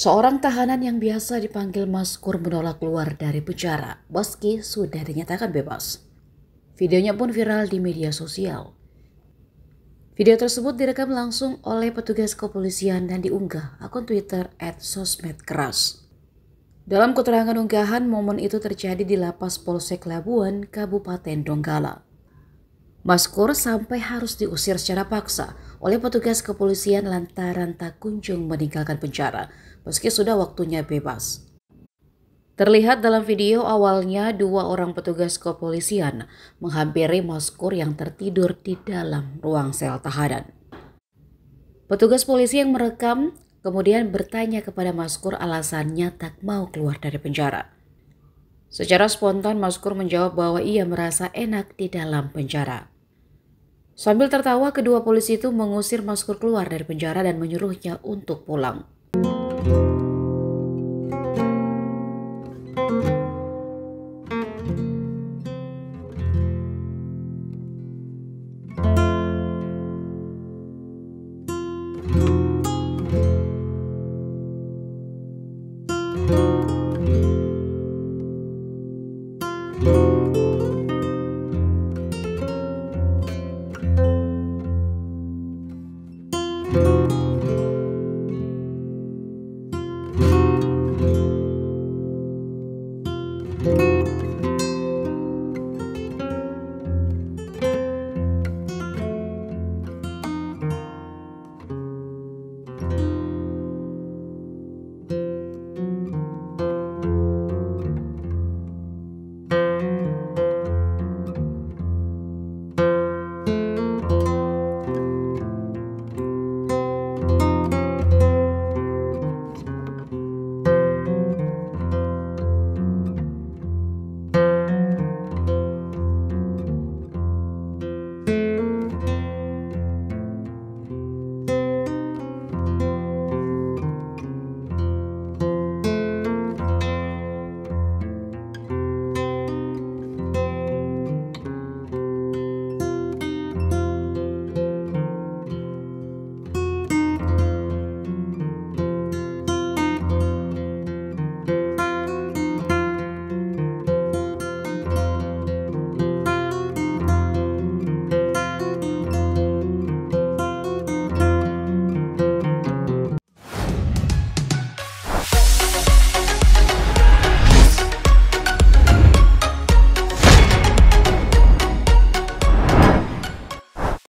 Seorang tahanan yang biasa dipanggil Maskur menolak keluar dari penjara meski sudah dinyatakan bebas. Videonya pun viral di media sosial. Video tersebut direkam langsung oleh petugas kepolisian dan diunggah akun Twitter @sosmedkeras. Dalam keterangan unggahan, momen itu terjadi di lapas Polsek Labuan, Kabupaten Donggala. Maskur sampai harus diusir secara paksa oleh petugas kepolisian lantaran tak kunjung meninggalkan penjara meski sudah waktunya bebas. Terlihat dalam video awalnya dua orang petugas kepolisian menghampiri Maskur yang tertidur di dalam ruang sel tahanan. Petugas polisi yang merekam kemudian bertanya kepada Maskur alasannya tak mau keluar dari penjara. Secara spontan Maskur menjawab bahwa ia merasa enak di dalam penjara. Sambil tertawa, kedua polisi itu mengusir Maskur keluar dari penjara dan menyuruhnya untuk pulang.